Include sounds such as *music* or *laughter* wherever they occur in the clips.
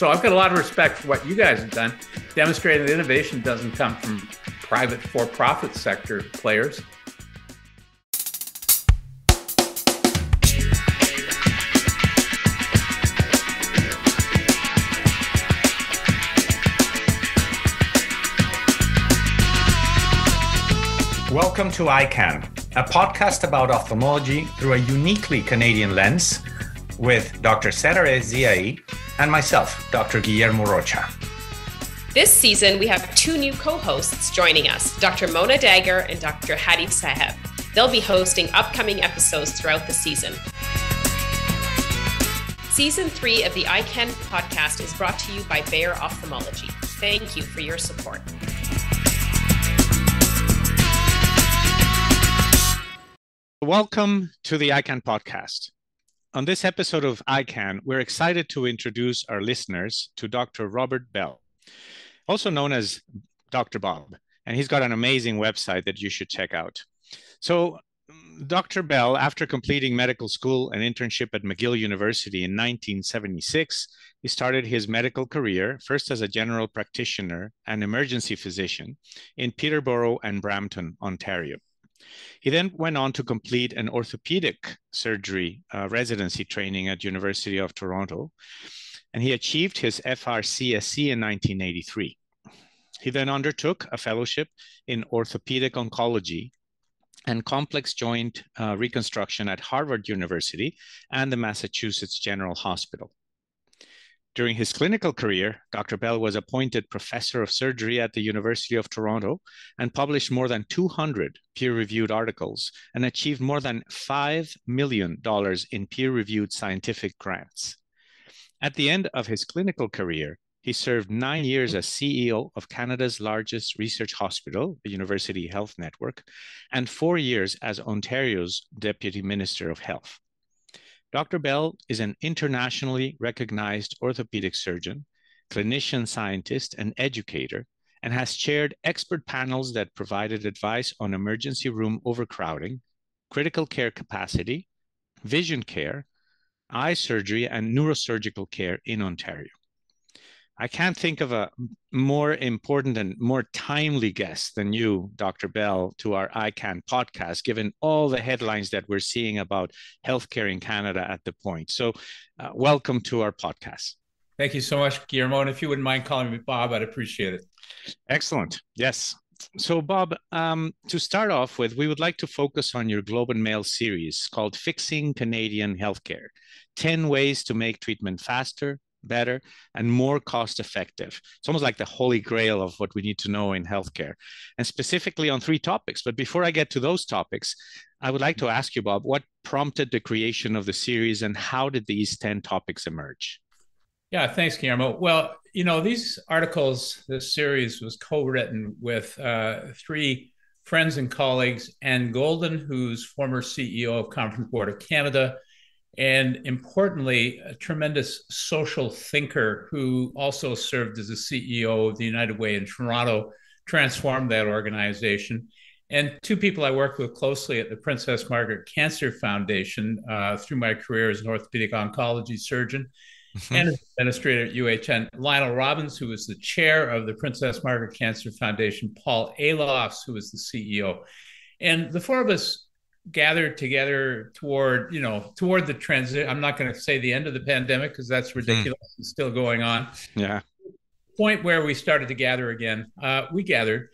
So I've got a lot of respect for what you guys have done, demonstrating that innovation doesn't come from private for-profit sector players. Welcome to EyeCan, a podcast about ophthalmology through a uniquely Canadian lens with Dr. Setareh Ziai and myself, Dr. Guillermo Rocha. This season, we have two new co hosts joining us Dr. Mona Dagher and Dr. Hady Saheb. They'll be hosting upcoming episodes throughout the season. Season three of the EyeCan podcast is brought to you by Bayer Ophthalmology. Thank you for your support. Welcome to the EyeCan podcast. On this episode of EyeCan, we're excited to introduce our listeners to Dr. Robert Bell, also known as Dr. Bob, and he's got an amazing website that you should check out. So, Dr. Bell, after completing medical school and internship at McGill University in 1976, he started his medical career first as a general practitioner and emergency physician in Peterborough and Brampton, Ontario. He then went on to complete an orthopedic surgery uh, residency training at University of Toronto, and he achieved his FRCSC in 1983. He then undertook a fellowship in orthopedic oncology and complex joint uh, reconstruction at Harvard University and the Massachusetts General Hospital. During his clinical career, Dr. Bell was appointed professor of surgery at the University of Toronto and published more than 200 peer reviewed articles and achieved more than $5 million in peer reviewed scientific grants. At the end of his clinical career, he served nine years as CEO of Canada's largest research hospital, the University Health Network, and four years as Ontario's Deputy Minister of Health. Dr. Bell is an internationally recognized orthopedic surgeon, clinician scientist, and educator, and has chaired expert panels that provided advice on emergency room overcrowding, critical care capacity, vision care, eye surgery, and neurosurgical care in Ontario. I can't think of a more important and more timely guest than you, Dr. Bell, to our EyeCan podcast, given all the headlines that we're seeing about healthcare in Canada at the point. So, uh, welcome to our podcast. Thank you so much, Guillermo. And if you wouldn't mind calling me Bob, I'd appreciate it. Excellent. Yes. So, Bob, um, to start off with, we would like to focus on your Globe and Mail series called Fixing Canadian Healthcare 10 Ways to Make Treatment Faster, better and more cost effective. It's almost like the holy grail of what we need to know in healthcare, and specifically on three topics. But before I get to those topics, I would like to ask you, Bob, what prompted the creation of the series and how did these 10 topics emerge? Yeah, thanks, Guillermo. Well, you know, these articles, this series was co written with uh, three friends and colleagues Anne Golden, who's former CEO of Conference Board of Canada, and importantly, a tremendous social thinker who also served as the CEO of the United Way in Toronto, transformed that organization. And two people I worked with closely at the Princess Margaret Cancer Foundation uh, through my career as an orthopedic oncology surgeon mm-hmm. and administrator at UHN, Lionel Robbins, who was the chair of the Princess Margaret Cancer Foundation, Paul Alofs, who was the CEO. And the four of us gathered together toward you know toward the transit i'm not going to say the end of the pandemic because that's hmm. ridiculous mm. it's still going on yeah point where we started to gather again uh, we gathered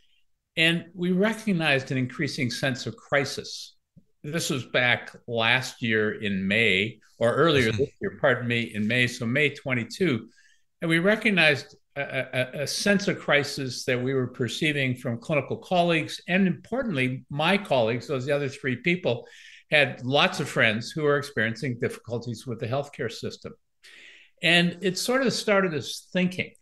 and we recognized an increasing sense of crisis this was back last year in may or earlier hmm. this year pardon me in may so may 22 and we recognized a, a, sense of crisis that we were perceiving from clinical colleagues, and importantly, my colleagues, those the other three people, had lots of friends who were experiencing difficulties with the healthcare system. And it sort of started us thinking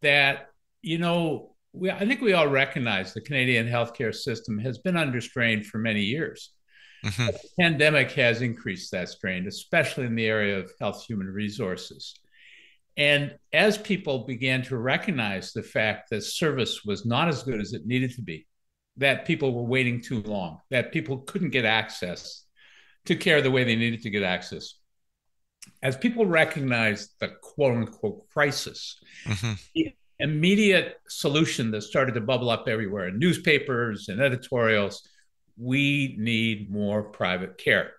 that, you know, we, I think we all recognize the Canadian healthcare system has been under strain for many years. Mm-hmm. The pandemic has increased that strain, especially in the area of health human resources. And as people began to recognize the fact that service was not as good as it needed to be, that people were waiting too long, that people couldn't get access to care the way they needed to get access, as people recognized the quote unquote crisis, mm-hmm. the immediate solution that started to bubble up everywhere in newspapers and editorials we need more private care.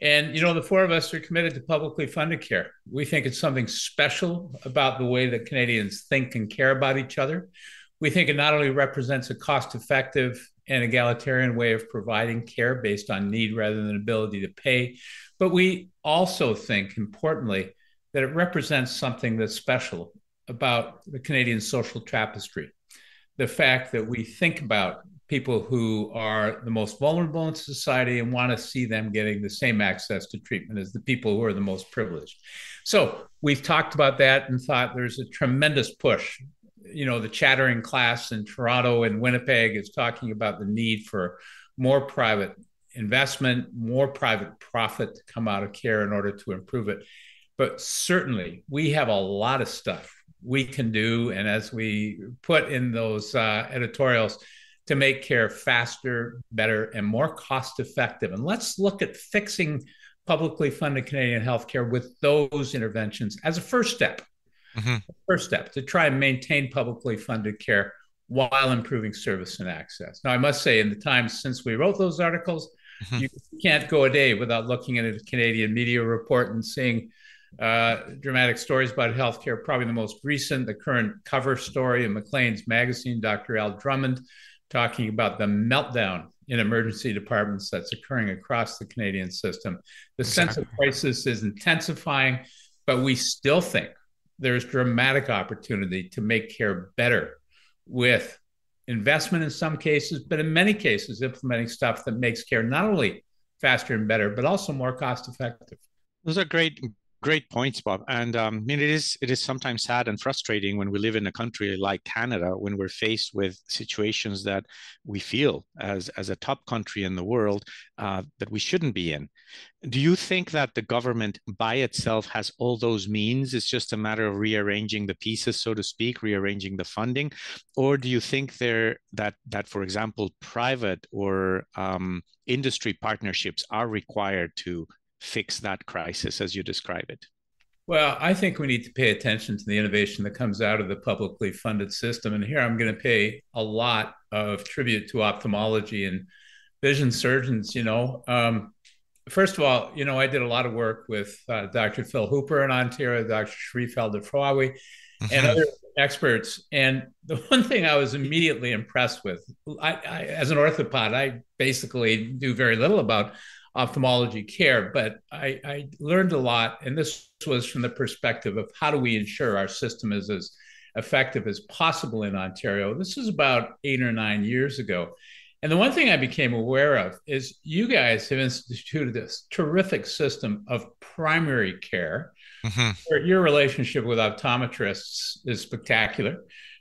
And, you know, the four of us are committed to publicly funded care. We think it's something special about the way that Canadians think and care about each other. We think it not only represents a cost effective and egalitarian way of providing care based on need rather than ability to pay, but we also think, importantly, that it represents something that's special about the Canadian social tapestry. The fact that we think about people who are the most vulnerable in society and want to see them getting the same access to treatment as the people who are the most privileged. So we've talked about that and thought there's a tremendous push. You know, the chattering class in Toronto and Winnipeg is talking about the need for more private investment, more private profit to come out of care in order to improve it. But certainly, we have a lot of stuff we can do. And as we put in those uh, editorials, to make care faster, better, and more cost effective. And let's look at fixing publicly funded Canadian healthcare with those interventions as a first step. Mm-hmm. First step to try and maintain publicly funded care while improving service and access. Now, I must say, in the time since we wrote those articles, mm-hmm. you can't go a day without looking at a Canadian media report and seeing uh, dramatic stories about healthcare. Probably the most recent, the current cover story in Maclean's magazine, Dr. Al Drummond talking about the meltdown in emergency departments that's occurring across the Canadian system. The exactly. sense of crisis is intensifying, but we still think there's dramatic opportunity to make care better with investment in some cases, but in many cases, implementing stuff that makes care not only faster and better, but also more cost effective. Those are great great points, Bob. And um, I mean, it is it is sometimes sad and frustrating when we live in a country like Canada when we're faced with situations that we feel as as a top country in the world uh, that we shouldn't be in. Do you think that the government by itself has all those means? It's just a matter of rearranging the pieces, so to speak, rearranging the funding, or do you think there that that, for example, private or um, industry partnerships are required to fix that crisis as you describe it? Well, I think we need to pay attention to the innovation that comes out of the publicly funded system. And here I'm going to pay a lot of tribute to ophthalmology and vision surgeons. You know, um, first of all, you know, I did a lot of work with uh, Dr. Phil Hooper in Ontario, Dr. Sherif El-Defrawy, mm-hmm. and other experts. And the *laughs* one thing I was immediately impressed with, I, I, as an orthopod, I basically do very little about ophthalmology care, but I, I, learned a lot. And this was from the perspective of how do we ensure our system is as effective as possible in Ontario. This is about eight or nine years ago. And the one thing I became aware of is you guys have instituted this terrific system of primary care. Mm-hmm. Your relationship with optometrists is spectacular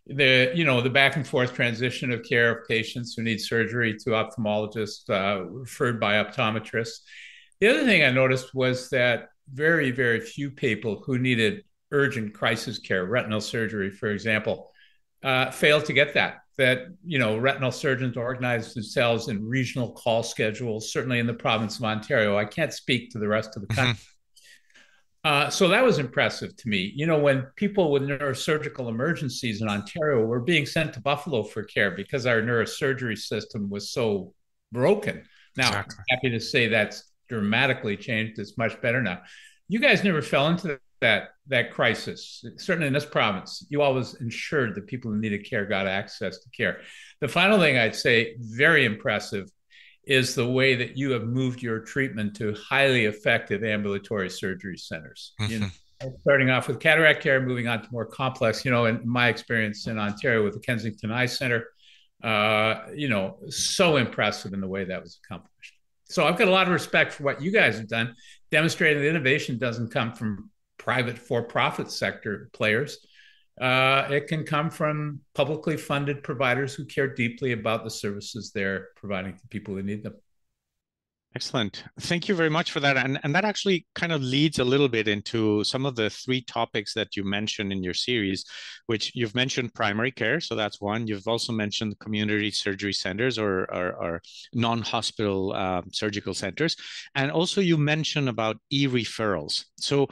the you know the back and forth transition of care of patients who need surgery to ophthalmologists uh, referred by optometrists. The other thing I noticed was that very very few people who needed urgent crisis care, retinal surgery, for example, uh, failed to get that. That you know retinal surgeons organize themselves in regional call schedules. Certainly in the province of Ontario, I can't speak to the rest of the mm-hmm. country. Uh, so that was impressive to me. You know, when people with neurosurgical emergencies in Ontario were being sent to Buffalo for care because our neurosurgery system was so broken. Now, exactly. I'm happy to say that's dramatically changed. It's much better now. You guys never fell into that that crisis. Certainly in this province, you always ensured that people who needed care got access to care. The final thing I'd say, very impressive, is the way that you have moved your treatment to highly effective ambulatory surgery centers. Mm-hmm. You know, starting off with cataract care, moving on to more complex. You know, in my experience in Ontario with the Kensington Eye Center, uh, you know, so impressive in the way that was accomplished. So I've got a lot of respect for what you guys have done, demonstrating that innovation doesn't come from private for-profit sector players uh, it can come from publicly funded providers who care deeply about the services they're providing to people who need them. Excellent. Thank you very much for that. And, and that actually kind of leads a little bit into some of the three topics that you mentioned in your series, which you've mentioned primary care. So that's one. You've also mentioned community surgery centers or, or, or non hospital uh, surgical centers. And also, you mentioned about e referrals. So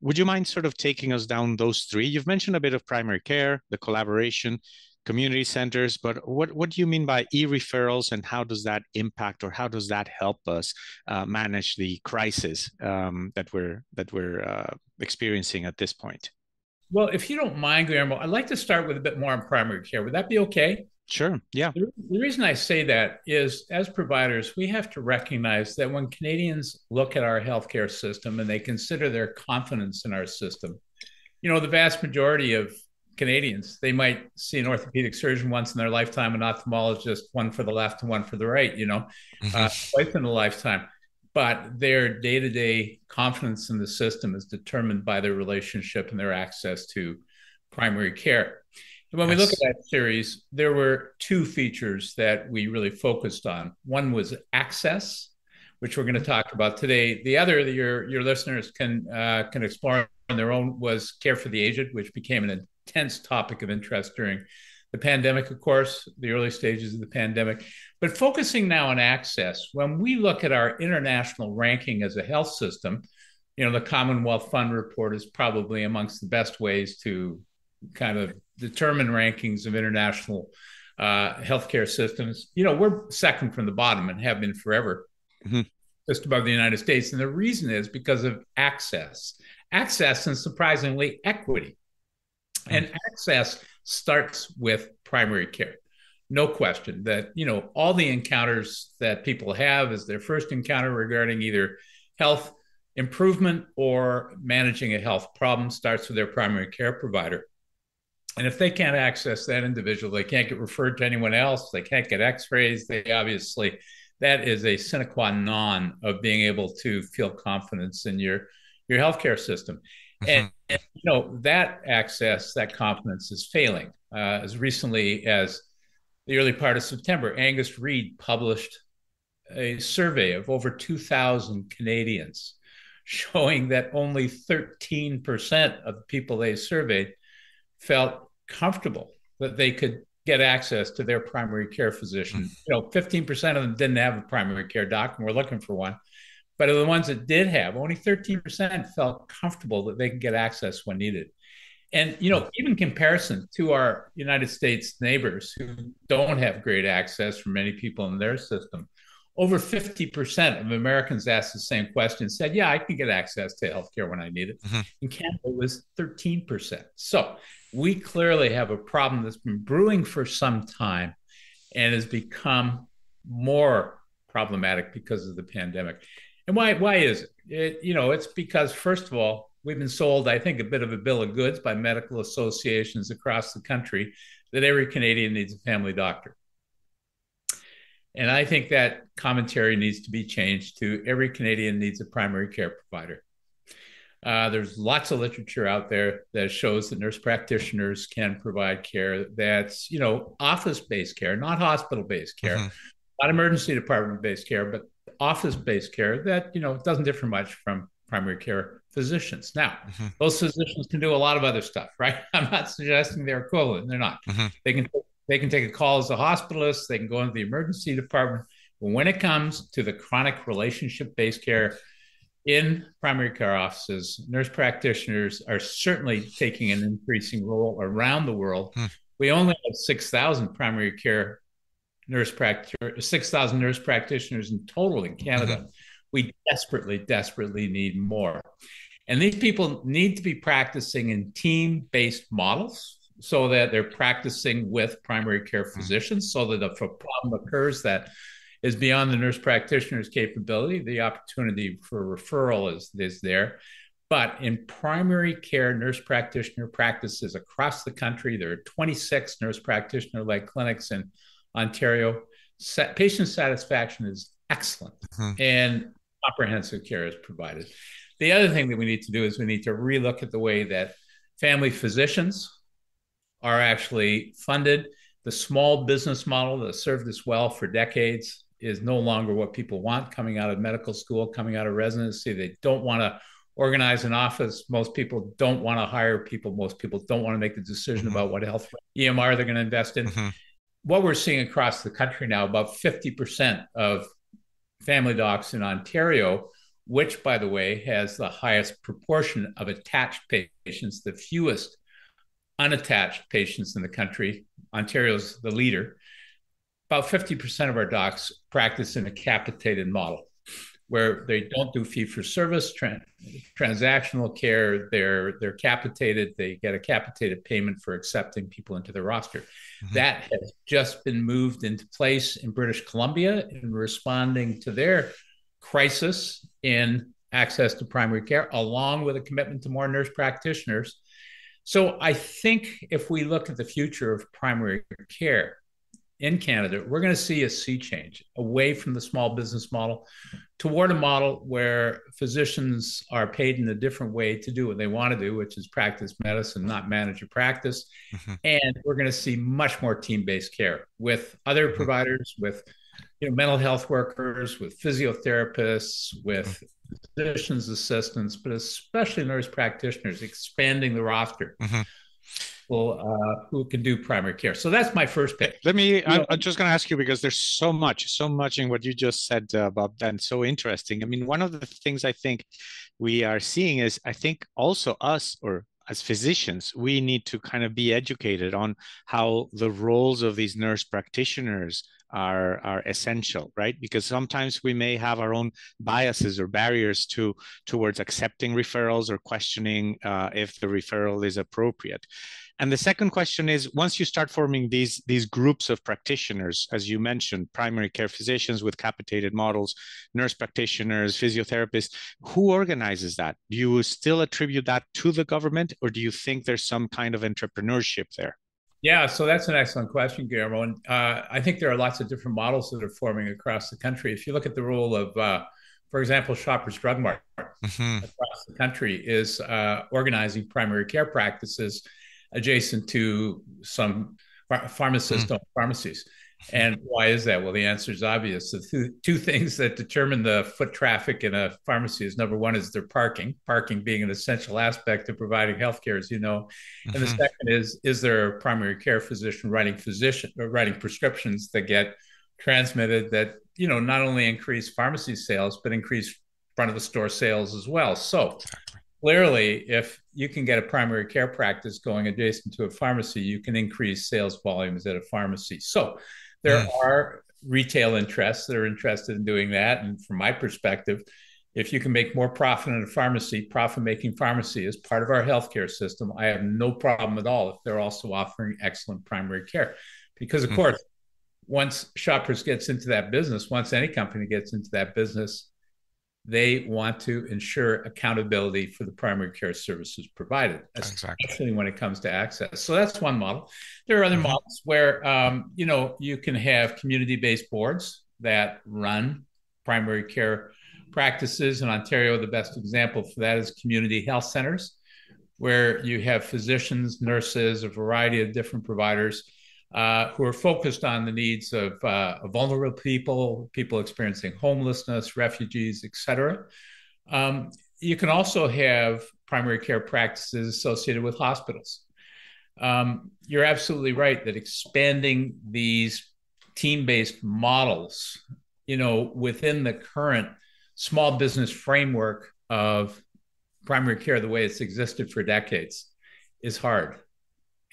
would you mind sort of taking us down those three? You've mentioned a bit of primary care, the collaboration community centers, but what, what do you mean by e-referrals and how does that impact or how does that help us uh, manage the crisis um, that we're, that we're uh, experiencing at this point? Well, if you don't mind, Guillermo, I'd like to start with a bit more on primary care. Would that be okay? Sure. Yeah. The, the, reason I say that is as providers, we have to recognize that when Canadians look at our healthcare system and they consider their confidence in our system, you know, the vast majority of Canadians. They might see an orthopedic surgeon once in their lifetime, an ophthalmologist, one for the left and one for the right, you know, mm-hmm. uh, twice in a lifetime. But their day to day confidence in the system is determined by their relationship and their access to primary care. When yes. we look at that series, there were two features that we really focused on. One was access, which we're going to talk about today. The other that your your listeners can uh, can explore on their own was care for the aged, which became an intense topic of interest during the pandemic, of course, the early stages of the pandemic. But focusing now on access, when we look at our international ranking as a health system, you know, the Commonwealth Fund report is probably amongst the best ways to kind of determine rankings of international uh, healthcare systems. You know, we're second from the bottom and have been forever, mm-hmm. just above the United States. And the reason is because of access, access, and surprisingly, equity. And mm. access starts with primary care. No question that, you know, all the encounters that people have is their first encounter regarding either health improvement or managing a health problem starts with their primary care provider. And if they can't access that individual, they can't get referred to anyone else, they can't get x rays, they obviously, that is a sine qua non of being able to feel confidence in your, your healthcare system. Mm-hmm. And, and, you know that access, that confidence is failing. Uh, as recently as the early part of September, Angus Reid published a survey of over 2,000 Canadians, *laughs* showing that only 13% of the people they surveyed felt comfortable that they could get access to their primary care physician. *laughs* You know, 15% of them didn't have a primary care doc and were looking for one. But of the ones that did have, only 13% felt comfortable that they could get access when needed. And you know, even comparison to our United States neighbors who don't have great access for many people in their system, over 50% of Americans asked the same question said, Yeah, I can get access to healthcare when I need it. Mm-hmm. In Canada, it was 13%. So we clearly have a problem that's been brewing for some time and has become more problematic because of the pandemic. And why why is it? it? You know, it's because first of all, we've been sold, I think, a bit of a bill of goods by medical associations across the country that every Canadian needs a family doctor. And I think that commentary needs to be changed to every Canadian needs a primary care provider. Uh, there's lots of literature out there that shows that nurse practitioners can provide care that's, you know, office-based care, not hospital-based care, mm-hmm. not emergency department-based care, but office-based care that you know doesn't differ much from primary care physicians. Now, mm-hmm. those physicians can do a lot of other stuff, *laughs* right? I'm not suggesting they're equivalent; they're not. Mm-hmm. They can they can take a call as a hospitalist. They can go into the emergency department. But when it comes to the chronic relationship-based care in primary care offices, nurse practitioners are certainly taking an increasing role around the world. Mm. We only have 6,000 primary care nurse practitioners, 6,000 nurse practitioners in total in Canada. Mm-hmm. We desperately, desperately need more. And these people need to be practicing in team based models so that they're practicing with primary care mm-hmm. physicians so that if a problem occurs that is beyond the nurse practitioner's capability, the opportunity for referral is, is there. But in primary care nurse practitioner practices across the country, there are 26 nurse practitioner led clinics in Ontario, sa- patient satisfaction is excellent mm-hmm. and comprehensive care is provided. The other thing that we need to do is we need to relook at the way that family physicians are actually funded. The small business model that served us well for decades is no longer what people want coming out of medical school, coming out of residency. They don't want to organize an office. Most people don't want to hire people. Most people don't want to make the decision mm-hmm. about what health EMR they're going to invest in. Mm-hmm. What we're seeing across the country now, about 50% of family docs in Ontario, which, by the way, has the highest proportion of attached patients, the fewest unattached patients in the country. Ontario's the leader. About 50% of our docs practice in a capitated model where they don't do fee for service transactional care they're they're capitated they get a capitated payment for accepting people into the roster mm-hmm. that has just been moved into place in british columbia in responding to their crisis in access to primary care along with a commitment to more nurse practitioners so i think if we look at the future of primary care in Canada, we're going to see a sea change away from the small business model toward a model where physicians are paid in a different way to do what they want to do, which is practice medicine, not manage a practice. Mm-hmm. And we're going to see much more team-based care with other mm-hmm. providers, with you know, mental health workers, with physiotherapists, with physicians assistants, but especially nurse practitioners, expanding the roster. Mm-hmm people uh, who can do primary care. So that's my first pick. Let me. I'm, I'm just going to ask you because there's so much, so much in what you just said, uh, Bob, and so interesting. I mean, one of the things I think we are seeing is, I think also us or as physicians, we need to kind of be educated on how the roles of these nurse practitioners are are essential right because sometimes we may have our own biases or barriers to towards accepting referrals or questioning uh, if the referral is appropriate and the second question is once you start forming these, these groups of practitioners, as you mentioned, primary care physicians with capitated models, nurse practitioners, physiotherapists, who organizes that? Do you still attribute that to the government or do you think there's some kind of entrepreneurship there? Yeah, so that's an excellent question, Guillermo. And uh, I think there are lots of different models that are forming across the country. If you look at the role of, uh, for example, Shoppers Drug Mart mm-hmm. across the country is uh, organizing primary care practices adjacent to some pharmacists mm. pharmacies. And why is that? Well, the answer is obvious. The two, two things that determine the foot traffic in a pharmacy is number one is their parking, parking being an essential aspect of providing healthcare, as you know. Mm-hmm. And the mm-hmm. second is is there a primary care physician writing physician or writing prescriptions that get transmitted that you know not only increase pharmacy sales but increase front of the store sales as well. So clearly, if you can get a primary care practice going adjacent to a pharmacy, you can increase sales volumes at a pharmacy. So there mm. are retail interests that are interested in doing that. And from my perspective, if you can make more profit in a pharmacy, profit making pharmacy is part of our healthcare system. I have no problem at all if they're also offering excellent primary care. Because, of mm. course, once shoppers gets into that business, once any company gets into that business, they want to ensure accountability for the primary care services provided, especially exactly. when it comes to access. So that's one model. There are other mm-hmm. models where um, you know you can have community-based boards that run primary care practices. In Ontario, the best example for that is community health centers, where you have physicians, nurses, a variety of different providers uh, who are focused on the needs of uh, vulnerable people, people experiencing homelessness, refugees, etc. Um, you can also have primary care practices associated with hospitals. Um, you're absolutely right that expanding these team-based models, you know, within the current small business framework of primary care, the way it's existed for decades, is hard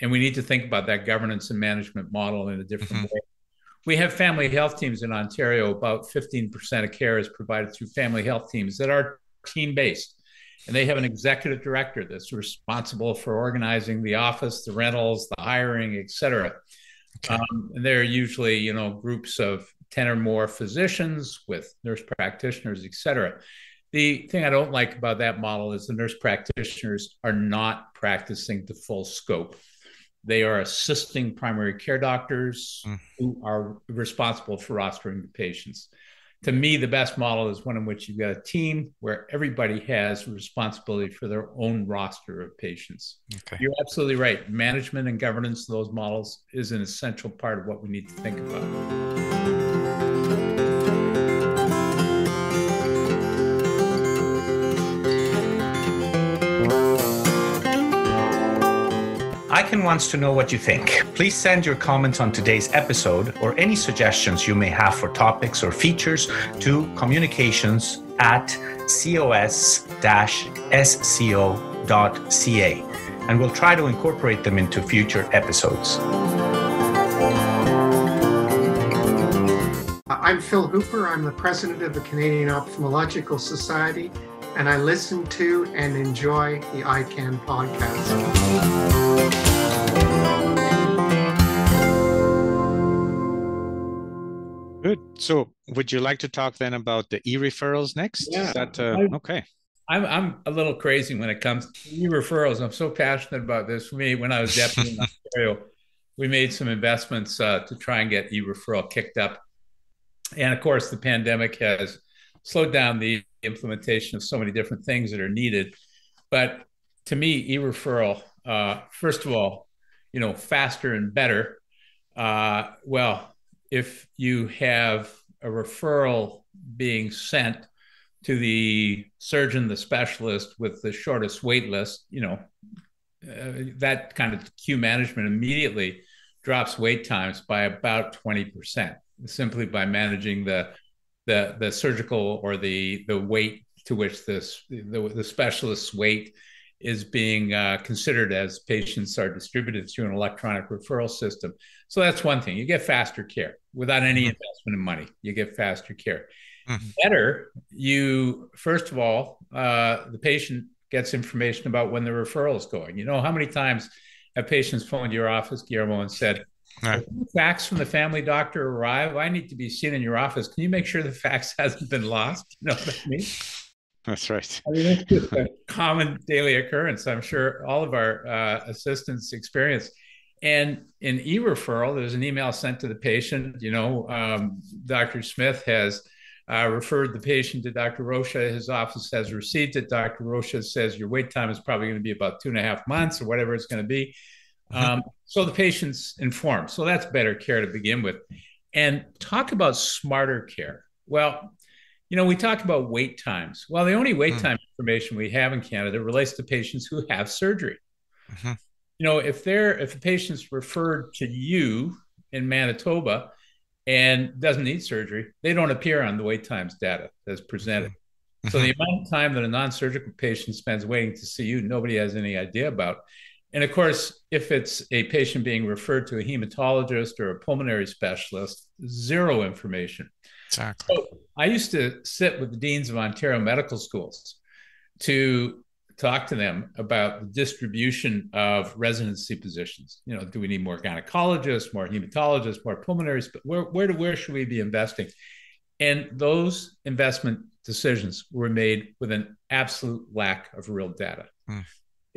and we need to think about that governance and management model in a different mm-hmm. way. We have family health teams in Ontario. About 15% of care is provided through family health teams that are team based. And they have an executive director that's responsible for organizing the office, the rentals, the hiring, et cetera. Okay. Um, and they're usually, you know, groups of 10 or more physicians with nurse practitioners, et cetera. The thing I don't like about that model is the nurse practitioners are not practicing the full scope. They are assisting primary care doctors mm. who are responsible for rostering the patients. To me, the best model is one in which you've got a team where everybody has responsibility for their own roster of patients. Okay. You're absolutely right. Management and governance of those models is an essential part of what we need to think about. EyeCan wants to know what you think. Please send your comments on today's episode or any suggestions you may have for topics or features to communications at cos-sco.ca and we'll try to incorporate them into future episodes. Uh, I'm Phil Hooper. I'm the president of the Canadian Ophthalmological Society, and I listen to and enjoy the EyeCan podcast. So, would you like to talk then about the e-referrals next? Yeah. Is that uh, okay? I'm I'm a little crazy when it comes to e-referrals. I'm so passionate about this. For me, when I was deputy in *laughs* Ontario, we made some investments uh, to try and get e-referral kicked up, and of course, the pandemic has slowed down the implementation of so many different things that are needed. But to me, e-referral, uh, first of all, you know, faster and better. Uh, well, if you have a referral being sent to the surgeon, the specialist with the shortest wait list, you know, uh, that kind of queue management immediately drops wait times by about 20% simply by managing the the the surgical or the the wait to which this the, the specialist's wait is being uh, considered as patients are distributed through an electronic referral system. So that's one thing. You get faster care without any mm-hmm. investment in money. You get faster care. Mm-hmm. Better, you first of all, uh, the patient gets information about when the referral is going. You know how many times have patients phoned your office, Guillermo, and said, Right. Fax from the family doctor arrive. I need to be seen in your office. Can you make sure the *laughs* fax hasn't been lost? You know what I mean? That's right. I mean, it's just a *laughs* common daily occurrence. I'm sure all of our uh, assistants experience. And in e-referral, there's an email sent to the patient. You know, um, Dr. Smith has uh, referred the patient to Dr. Rocha. His office has received it. Dr. Rocha says your wait time is probably going to be about two and a half months or whatever it's going to be. Mm-hmm. Um, so the patient's informed. So that's better care to begin with. And talk about smarter care. Well, you know, we talk about wait times. Well, the only wait mm. time information we have in Canada relates to patients who have surgery. Mm-hmm. You know, if they're if a patient's referred to you in Manitoba and doesn't need surgery, they don't appear on the wait times data that's presented. Mm-hmm. So the amount of time that a non-surgical patient spends waiting to see you, nobody has any idea about. And of course, if it's a patient being referred to a hematologist or a pulmonary specialist, zero information. Exactly. So I used to sit with the deans of Ontario medical schools to talk to them about the distribution of residency positions. You know, do we need more gynecologists, more hematologists, more pulmonaries? But where where do where should we be investing? And those investment decisions were made with an absolute lack of real data. Mm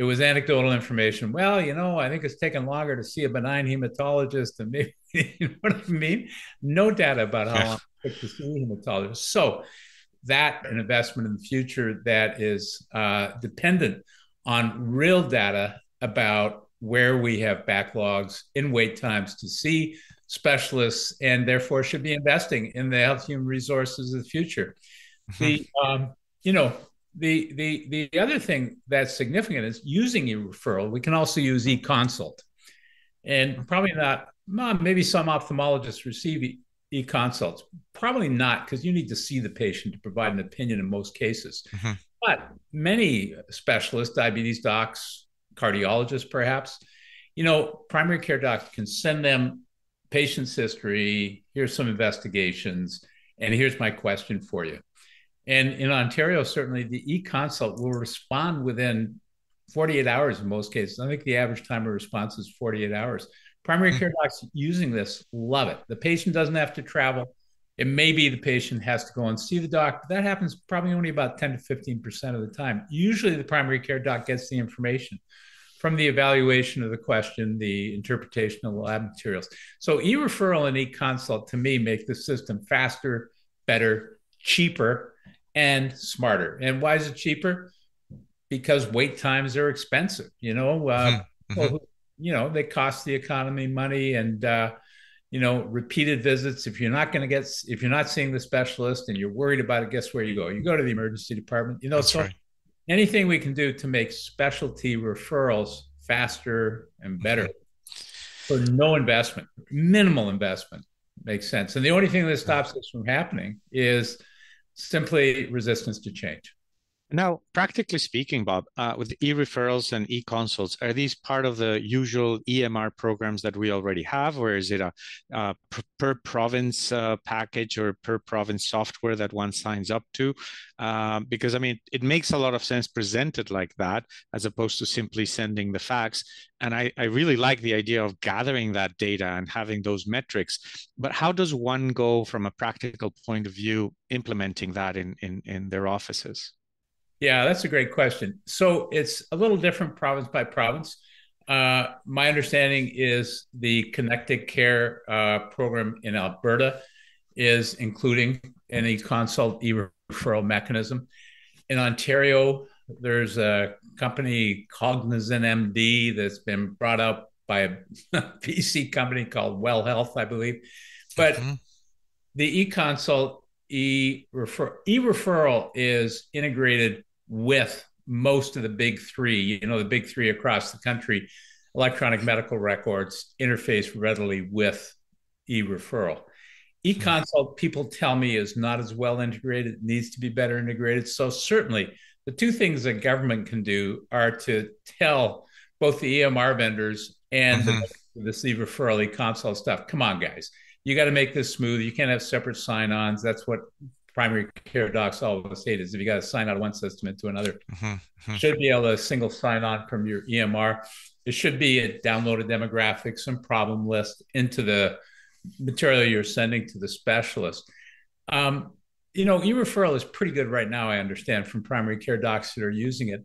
it was anecdotal information. Well, you know, I think it's taken longer to see a benign hematologist than maybe, *laughs* you know what I mean? No data about how long it took to see a hematologist. So that an investment in the future that is uh, dependent on real data about where we have backlogs in wait times to see specialists and therefore should be investing in the health human resources of the future. Mm-hmm. The um, you know the the the other thing that's significant is using e-referral. We can also use e-consult, and probably not. Mom, maybe some ophthalmologists receive e-consults. Probably not because you need to see the patient to provide an opinion in most cases. Mm-hmm. But many specialists, diabetes docs, cardiologists, perhaps, you know, primary care docs can send them patient's history. Here's some investigations, and here's my question for you and in Ontario, certainly the e-consult will respond within 48 hours in most cases. I think the average time of response is 48 hours. Primary care docs using this love it. The patient doesn't have to travel. It may be the patient has to go and see the doc, but that happens probably only about 10 to 15% of the time. Usually the primary care doc gets the information from the evaluation of the question, the interpretation of the lab materials. So e-referral and e-consult to me make the system faster, better, cheaper, and smarter. And why is it cheaper? Because wait times are expensive. You know, uh, mm-hmm. well, you know they cost the economy money, and uh, you know repeated visits. If you're not going to get, if you're not seeing the specialist and you're worried about it, guess where you go? You go to the emergency department. You know, That's so right. anything we can do to make specialty referrals faster and better for no investment, minimal investment makes sense. And the only thing that stops this from happening is simply resistance to change. Now, practically speaking, Bob, uh, with e-referrals and e-consults, are these part of the usual EMR programs that we already have, or is it a, a per province uh, package or per province software that one signs up to? Uh, because I mean, it makes a lot of sense presented like that, as opposed to simply sending the fax. And I, I really like the idea of gathering that data and having those metrics. But how does one go from a practical point of view implementing that in in, in their offices? Yeah, that's a great question. So it's a little different province by province. Uh, my understanding is the Connected Care uh, program in Alberta is including an e-consult e-referral mechanism. In Ontario, there's a company Cognisant MD that's been brought up by a *laughs* BC company called Well Health, I believe. But mm-hmm. the e-consult e-refer e-referral is integrated with most of the big three, you know, the big three across the country, electronic medical records interface readily with e-referral. E-consult, people tell me, is not as well integrated, it needs to be better integrated. So certainly the two things that government can do are to tell both the EMR vendors and mm-hmm. the, this e-referral, e-consult stuff, come on, guys, you got to make this smooth. You can't have separate sign-ons. That's what primary care docs always say is if you got to sign out of one system into another, mm-hmm. mm-hmm. should be able to single sign on from your EMR. It should be a downloaded demographics and problem list into the material you're sending to the specialist. Um, you know, e-referral is pretty good right now, I understand, from primary care docs that are using it.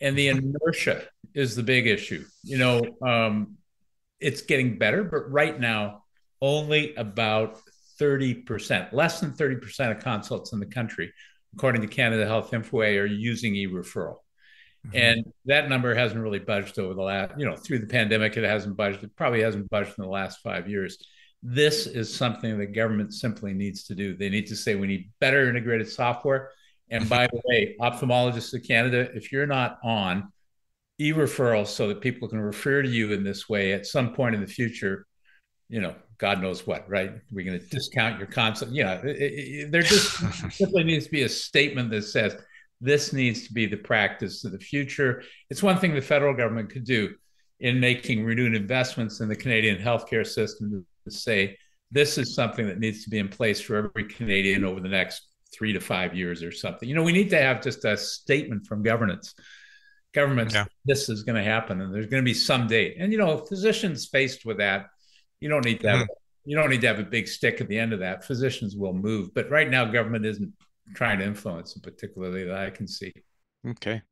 And the mm-hmm. inertia is the big issue. You know, um, it's getting better, but right now, only about 30%, less than 30% of consults in the country, according to Canada Health Infoway, are using e-referral. Mm-hmm. And that number hasn't really budged over the last, you know, through the pandemic, it hasn't budged. It probably hasn't budged in the last five years. This is something the government simply needs to do. They need to say we need better integrated software. And by the way, ophthalmologists of Canada, if you're not on e-referral so that people can refer to you in this way at some point in the future, you know, God knows what, right? We're going to discount your concept. Yeah, it, it, there just *laughs* simply needs to be a statement that says this needs to be the practice of the future. It's one thing the federal government could do in making renewed investments in the Canadian healthcare system to say this is something that needs to be in place for every Canadian over the next three to five years or something. You know, we need to have just a statement from governance. Governments, yeah. this is going to happen, and there's going to be some date. And you know, physicians faced with that you don't need to have mm-hmm. you don't need to have a big stick at the end of that. Physicians will move, but right now government isn't trying to influence, particularly that I can see. Okay.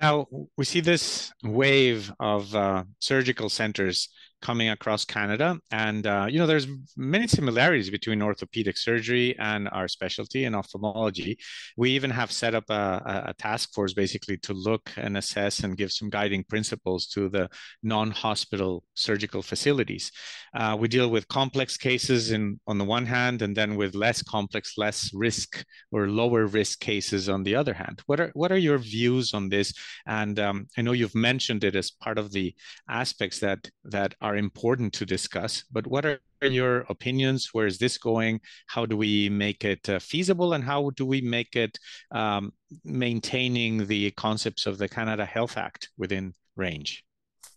Now we see this wave of uh, surgical centers coming across Canada. And, uh, you know, there's many similarities between orthopedic surgery and our specialty in ophthalmology. We even have set up a, a task force basically to look and assess and give some guiding principles to the non-hospital surgical facilities. Uh, we deal with complex cases in, on the one hand, and then with less complex, less risk or lower risk cases on the other hand. What are, what are your views on this? And um, I know you've mentioned it as part of the aspects that, that are are important to discuss. But what are your opinions? Where is this going? How do we make it uh, feasible, and how do we make it um, maintaining the concepts of the Canada Health Act within range?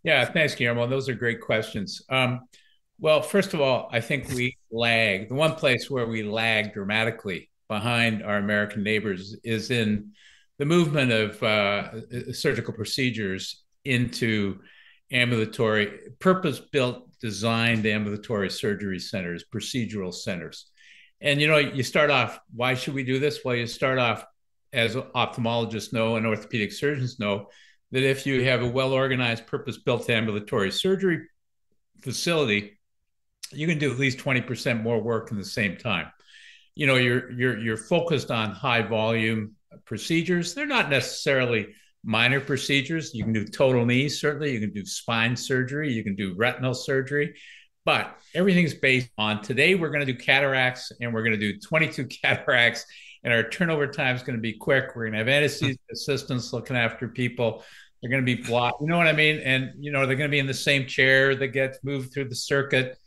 Yeah, thanks, Guillermo. Those are great questions. Um, well, first of all, I think we lag. The one place where we lag dramatically behind our American neighbors is in the movement of uh, surgical procedures into ambulatory, purpose built, designed ambulatory surgery centers, procedural centers. And you know, you start off, why should we do this? Well, you start off, as ophthalmologists know and orthopedic surgeons know, that if you have a well organized, purpose built ambulatory surgery facility, you can do at least 20% more work in the same time. You know, you're you're you're focused on high volume procedures. They're not necessarily minor procedures. You can do total knee, certainly. You can do spine surgery. You can do retinal surgery. But everything's based on today, we're going to do cataracts and we're going to do 22 *laughs* cataracts, and our turnover time is going to be quick. We're going to have anesthesia *laughs* assistants looking after people. They're going to be blocked. You know what I mean? And you know they're going to be in the same chair that gets moved through the circuit.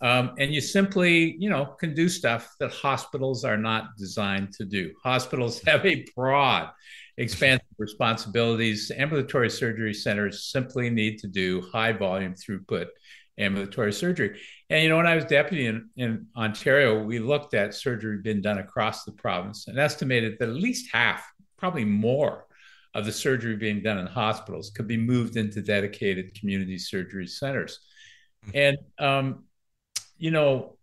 Um, and you simply, you know, can do stuff that hospitals are not designed to do. Hospitals *laughs* have a broad, expansive responsibilities. Ambulatory surgery centers simply need to do high volume throughput ambulatory surgery. And you know, when I was deputy in, in Ontario, we looked at surgery being done across the province and estimated that at least half, probably more, of the surgery being done in hospitals could be moved into dedicated community surgery centers. And um, you know,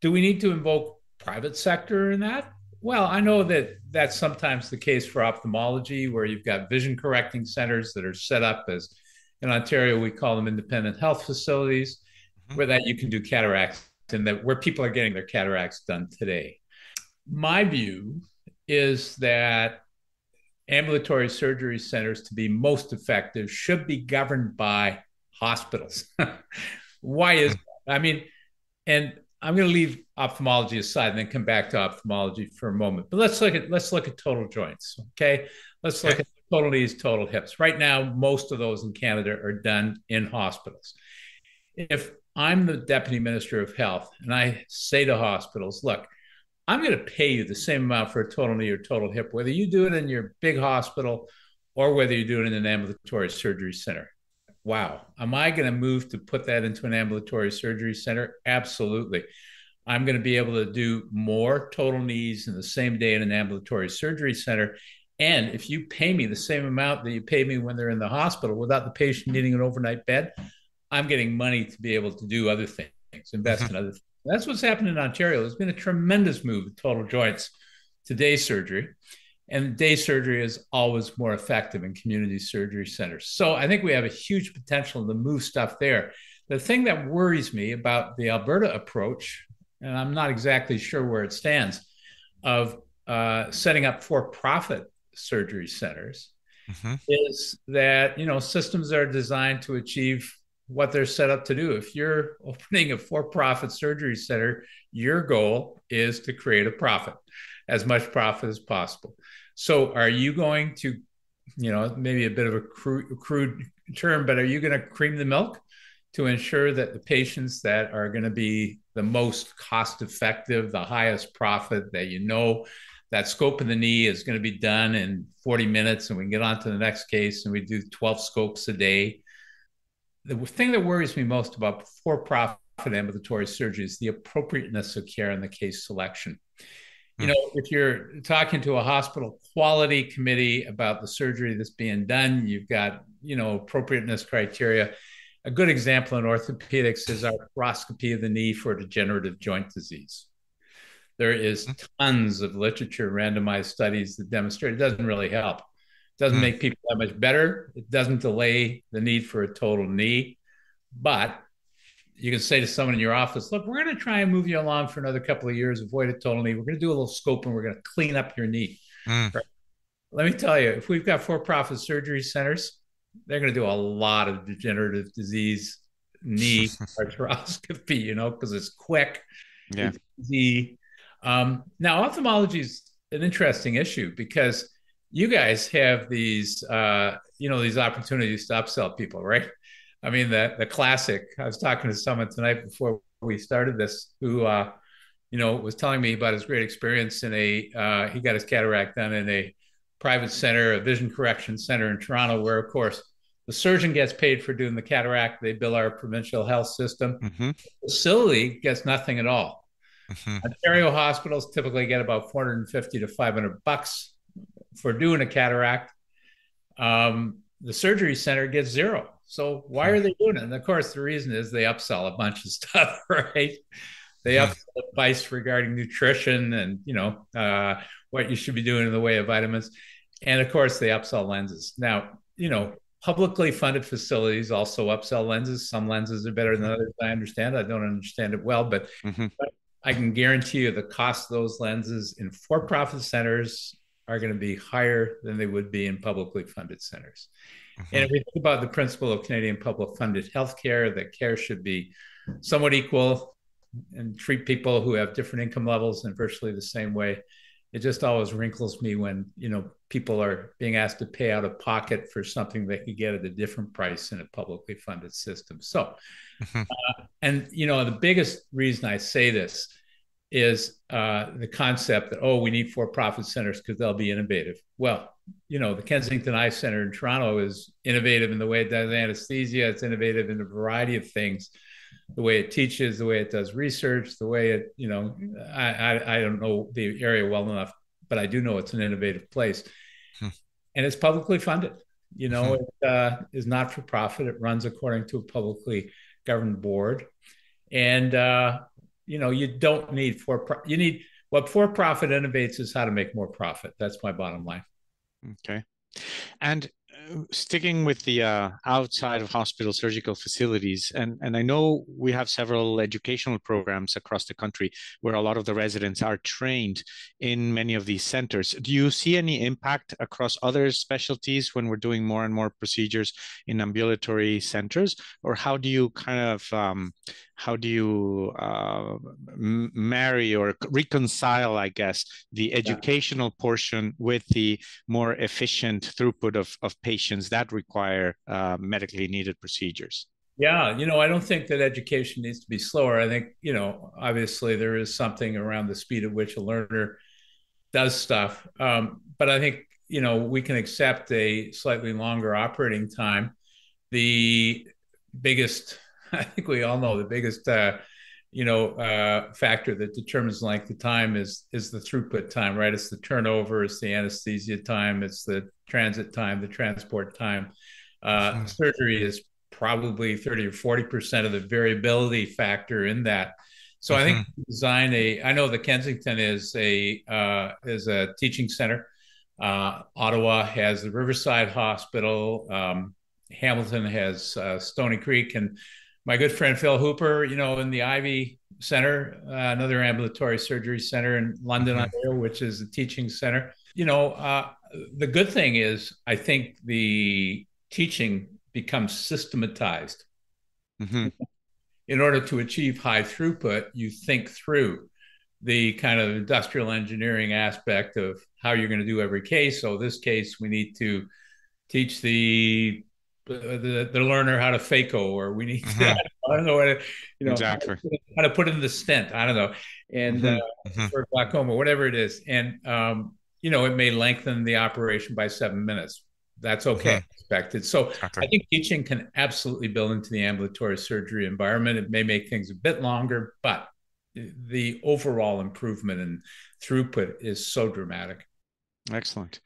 do we need to invoke private sector in that? Well, I know that that's sometimes the case for ophthalmology, where you've got vision correcting centers that are set up as in Ontario, we call them independent health facilities, mm-hmm. where that you can do cataracts and that where people are getting their cataracts done today. My view is that ambulatory surgery centers to be most effective should be governed by hospitals. *laughs* Why is that? I mean, and I'm going to leave ophthalmology aside and then come back to ophthalmology for a moment. But let's look at let's look at total joints. Okay, let's look at total knees, total hips. Right now, most of those in Canada are done in hospitals. If I'm the deputy minister of health and I say to hospitals, look, I'm going to pay you the same amount for a total knee or total hip, whether you do it in your big hospital or whether you do it in an ambulatory surgery center wow, am I going to move to put that into an ambulatory surgery center? Absolutely. I'm going to be able to do more total knees in the same day in an ambulatory surgery center. And if you pay me the same amount that you pay me when they're in the hospital without the patient needing an overnight bed, I'm getting money to be able to do other things, invest mm-hmm. in other things. That's what's happened in Ontario. There's been a tremendous move with total joints to day surgery. And day surgery is always more effective in community surgery centers. So I think we have a huge potential to move stuff there. The thing that worries me about the Alberta approach, and I'm not exactly sure where it stands, of uh, setting up for-profit surgery centers, mm-hmm. is that you know systems are designed to achieve what they're set up to do. If you're *laughs* opening a for-profit surgery center, your goal is to create a profit, as much profit as possible. So are you going to, you know, maybe a bit of a crude, crude term, but are you going to cream the milk to ensure that the patients that are going to be the most cost effective, the highest profit, that you know that scope of the knee is going to be done in 40 minutes and we can get on to the next case and we do 12 scopes a day. The thing that worries me most about for profit ambulatory surgery is the appropriateness of care and the case selection you know, if you're talking to a hospital quality committee about the surgery that's being done, you've got, you know, appropriateness criteria. A good example in orthopedics is our arthroscopy of the knee for degenerative joint disease. There is mm-hmm. tons of literature, randomized studies that demonstrate it doesn't really help. It doesn't mm. make people that much better. It doesn't delay the need for a total knee, but you can say to someone in your office, look, we're going to try and move you along for another couple of years, avoid a total knee. We're going to do a little scope and we're going to clean up your knee. Mm. Right? Let me tell you, if we've got for profit surgery centers, they're going to do a lot of degenerative disease *laughs* knee arthroscopy, you know, because it's quick, yeah. it's easy. Um, now, ophthalmology is an interesting issue because you guys have these, uh, you know, these opportunities to upsell people, right? I mean, the the classic. I was talking to someone tonight before we started this, who uh, you know was telling me about his great experience in a. Uh, he got his cataract done in a private center, a vision correction center in Toronto, where of course the surgeon gets paid for doing the cataract. They bill our provincial health system. Mm-hmm. The facility gets nothing at all. Mm-hmm. Ontario hospitals typically get about 450 to 500 bucks for doing a cataract. Um, the surgery center gets zero. So why are they doing it? And of course, the reason is they upsell a bunch of *laughs* stuff, right? They upsell advice regarding nutrition and you know uh, what you should be doing in the way of vitamins, and of course they upsell lenses. Now, you know, publicly funded facilities also upsell lenses. Some lenses are better than others. I understand. I don't understand it well, but, mm-hmm. but I can guarantee you the cost of those lenses in for-profit centers are going to be higher than they would be in publicly funded centers. Mm-hmm. And if we think about the principle of Canadian public funded healthcare, that care should be somewhat equal and treat people who have different income levels in virtually the same way. it just always wrinkles me when you know people are being asked to pay out of pocket for something they could get at a different price in a publicly funded system. So, mm-hmm. uh, and you know, the biggest reason I say this is uh, the concept that oh, we need for-profit centers because they'll be innovative. Well, you know, the Kensington Eye Center in Toronto is innovative in the way it does anesthesia. It's innovative in a variety of things the way it teaches, the way it does research, the way it, you know, I, I, I don't know the area well enough, but I do know it's an innovative place. Hmm. And it's publicly funded. You know, hmm. it uh, is not for profit. It runs according to a publicly governed board. And, uh, you know, you don't need for, pro- you need, what for profit innovates is how to make more profit. That's my bottom line. Okay. And sticking with the uh, outside of hospital surgical facilities, and, and I know we have several educational programs across the country where a lot of the residents are trained in many of these centers. Do you see any impact across other specialties when we're doing more and more procedures in ambulatory centers? Or how do you kind of um, how do you uh, marry or reconcile, I guess, the educational yeah. portion with the more efficient throughput of, of patients that require uh, medically needed procedures? Yeah, you know, I don't think that education needs to be slower. I think, you know, obviously there is something around the speed at which a learner does stuff. Um, but I think, you know, we can accept a slightly longer operating time. The biggest *laughs* I think we all know the biggest, uh, you know, uh, factor that determines length of time is is the throughput time, right? It's the turnover, it's the anesthesia time, it's the transit time, the transport time. Uh, mm-hmm. Surgery is probably thirty or forty percent of the variability factor in that. So mm-hmm. I think mm-hmm. design a. I know the Kensington is a uh, is a teaching center. Uh, Ottawa has the Riverside Hospital. Um, Hamilton has uh, Stoney Creek, and my good friend Phil Hooper, you know, in the Ivey Center, uh, another ambulatory surgery center in London, mm-hmm. Ontario, which is a teaching center. You know, uh, the good thing is, I think the teaching becomes systematized. Mm-hmm. In order to achieve high throughput, you think through the kind of industrial engineering aspect of how you're going to do every case. So, this case, we need to teach the the, the learner how to phaco or we need *laughs* mm-hmm. to, I don't know what you know exactly how to put in the stent I don't know and mm-hmm. Uh, mm-hmm. for glaucoma whatever it is and um, you know it may lengthen the operation by seven minutes that's okay mm-hmm. expected so exactly. I think teaching can absolutely build into the ambulatory surgery environment it may make things a bit longer but the overall improvement in throughput is so dramatic excellent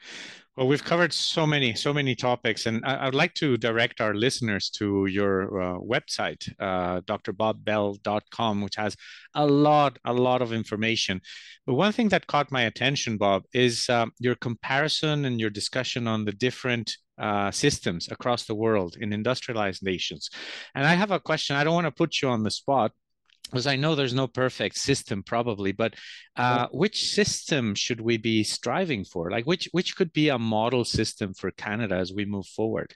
well, we've covered so many, so many topics, and I, would like to direct our listeners to your uh, website, uh, drbobbell.com, which has a lot, a lot of information. But one thing that caught my attention, Bob, is um, your comparison and your discussion on the different uh, systems across the world in industrialized nations. And I have a question. I don't want to put you on the spot, because I know there's no perfect system probably, but uh, which system should we be striving for? Like which which could be a model system for Canada as we move forward?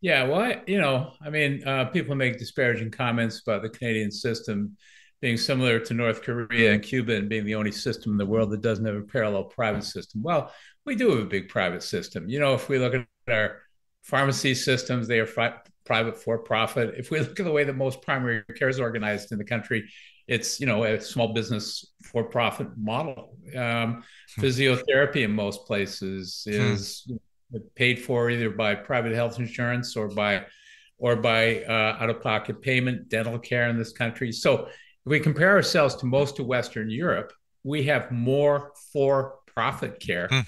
Yeah, well, I, you know, I mean, uh, people make disparaging comments about the Canadian system being similar to North Korea and Cuba and being the only system in the world that doesn't have a parallel private system. Well, we do have a big private system. You know, if we look at our pharmacy systems, they are fi- private for profit. If we look at the way that most primary care is organized in the country, it's you know a small business for profit model. Um, hmm. physiotherapy in most places hmm. is hmm. paid for either by private health insurance or by or by uh, out of pocket payment. Dental care in this country. So if we compare ourselves to most of Western Europe, we have more for profit care hmm.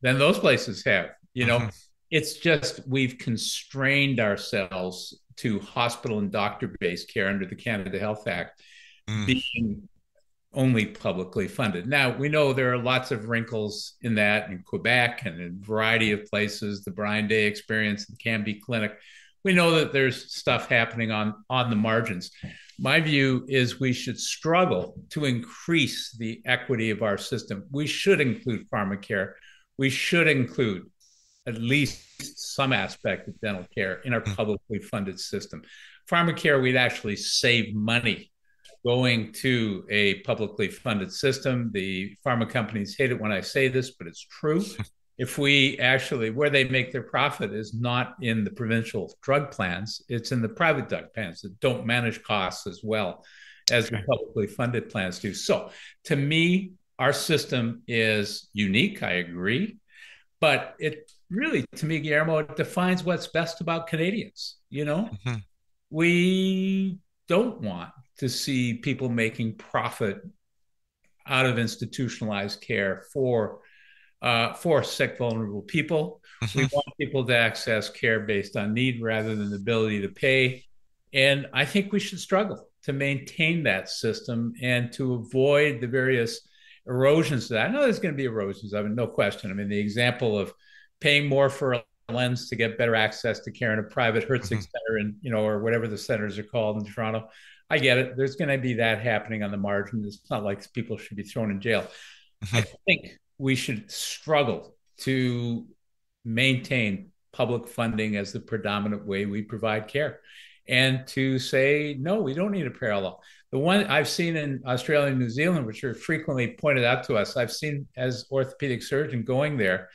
than those places have. You know. Mm-hmm it's just we've constrained ourselves to hospital and doctor based care under the Canada Health Act mm. being only publicly funded. Now, we know there are lots of wrinkles in that in Quebec and in a variety of places, the Brian Day experience, the Cambie Clinic. We know that there's stuff happening on, on the margins. My view is we should struggle to increase the equity of our system. We should include pharmacare. We should include at least some aspect of dental care in our hmm. publicly funded system. Pharmacare, we'd actually save money going to a publicly funded system. The pharma companies hate it when I say this, but it's true. *laughs* if we actually, where they make their profit is not in the provincial drug plans, it's in the private drug plans that don't manage costs as well as the publicly funded plans do. So to me, our system is unique. I agree. But it really, to me, Guillermo, it defines what's best about Canadians. You know, mm-hmm. we don't want to see people making profit out of institutionalized care for uh, for sick, vulnerable people. Mm-hmm. We want people to access care based on need rather than the ability to pay. And I think we should struggle to maintain that system and to avoid the various erosions to that. I know there's going to be erosions of it, no question. I mean, the example of paying more for a lens to get better access to care in a private Herzig mm-hmm. center and you know, or whatever the centers are called in Toronto. I get it. There's going to be that happening on the margin. It's not like people should be thrown in jail. Mm-hmm. I think we should struggle to maintain public funding as the predominant way we provide care and to say, no, we don't need a parallel. The one I've seen in Australia and New Zealand, which are frequently pointed out to us, I've seen as orthopedic surgeon going there,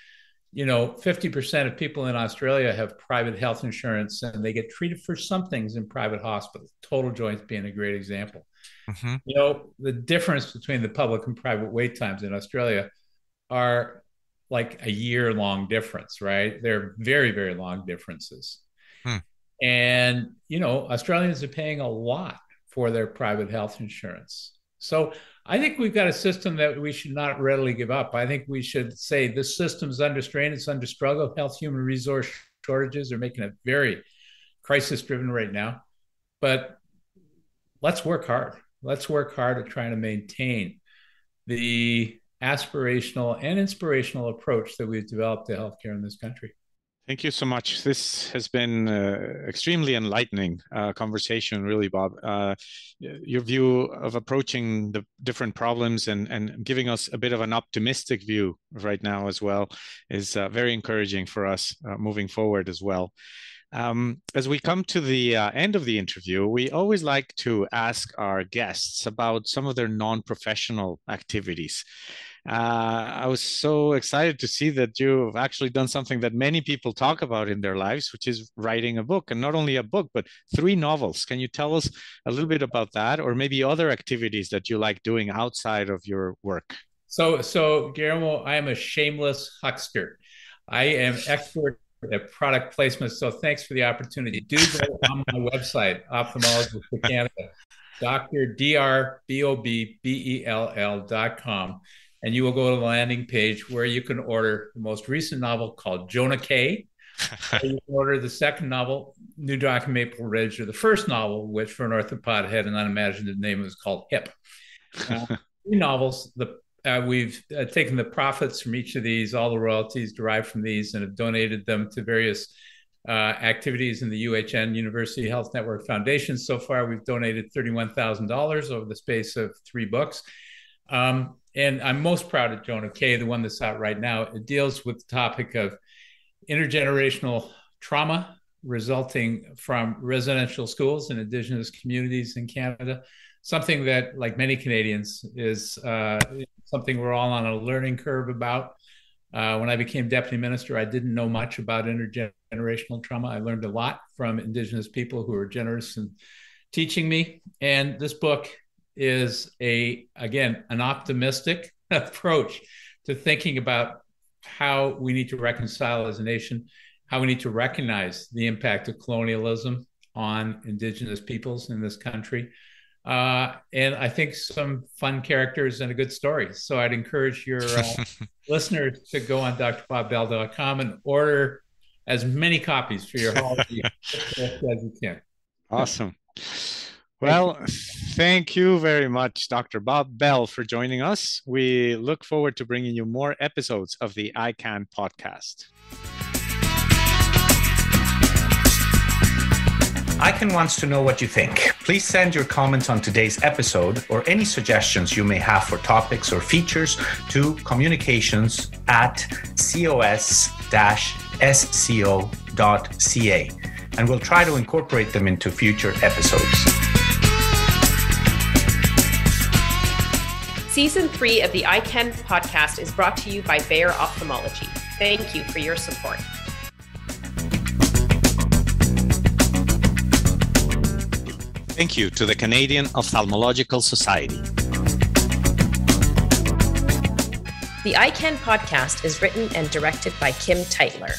you know, 50% of people in Australia have private health insurance and they get treated for some things in private hospitals, total joints being a great example. Mm-hmm. You know, the difference between the public and private wait times in Australia are like a year long difference, right? They're very, very long differences. Hmm. And, you know, Australians are paying a lot for their private health insurance. So I think we've got a system that we should not readily give up. I think we should say this system's under strain, it's under struggle. Health human resource shortages are making it very crisis driven right now. But let's work hard. Let's work hard at trying to maintain the aspirational and inspirational approach that we've developed to healthcare in this country. Thank you so much. This has been uh, extremely enlightening uh, conversation, really, Bob. Uh, your view of approaching the different problems and, and giving us a bit of an optimistic view right now as well is uh, very encouraging for us uh, moving forward as well. Um, as we come to the uh, end of the interview, we always like to ask our guests about some of their non professional activities. Uh, I was so excited to see that you've actually done something that many people talk about in their lives, which is writing a book, and not only a book, but three novels. Can you tell us a little bit about that, or maybe other activities that you like doing outside of your work? So, so Guillermo, I am a shameless huckster. I am expert at product placement. So, thanks for the opportunity. Do go on my website, Ophthalmologist for Canada, Dr. D R B O B B E L L dot com and you will go to the landing page where you can order the most recent novel called Jonah K. *laughs* you can order the second novel, New Dark Maple Ridge, or the first novel, which for an orthopod had an unimaginative name, was called Hip. *laughs* Uh, three novels. The uh, we've uh, taken the profits from each of these, all the royalties derived from these, and have donated them to various uh, activities in the UHN University Health Network Foundation. So far, we've donated $31,000 over the space of three books. Um, and I'm most proud of Jonah K, the one that's out right now. It deals with the topic of intergenerational trauma resulting from residential schools in Indigenous communities in Canada. Something that, like many Canadians, is uh, something we're all on a learning curve about. Uh, when I became deputy minister, I didn't know much about intergenerational trauma. I learned a lot from Indigenous people who were generous in teaching me. And this book is a again an optimistic *laughs* approach to thinking about how we need to reconcile as a nation, how we need to recognize the impact of colonialism on indigenous peoples in this country. Uh, and I think some fun characters and a good story. So I'd encourage your uh, *laughs* listeners to go on drbobbell.com and order as many copies for your holiday *laughs* as you can. Awesome. Well, *laughs* thank you very much, Dr. Bob Bell, for joining us. We look forward to bringing you more episodes of the EyeCan podcast. EyeCan wants to know what you think. Please send your comments on today's episode or any suggestions you may have for topics or features to communications at cos-sco.ca and we'll try to incorporate them into future episodes. Season three of the EyeCan podcast is brought to you by Bayer Ophthalmology. Thank you for your support. Thank you to the Canadian Ophthalmological Society. The EyeCan podcast is written and directed by Kim Tytler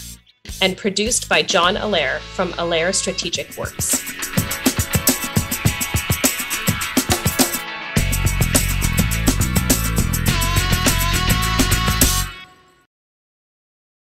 and produced by John Allaire from Allaire Strategic Works.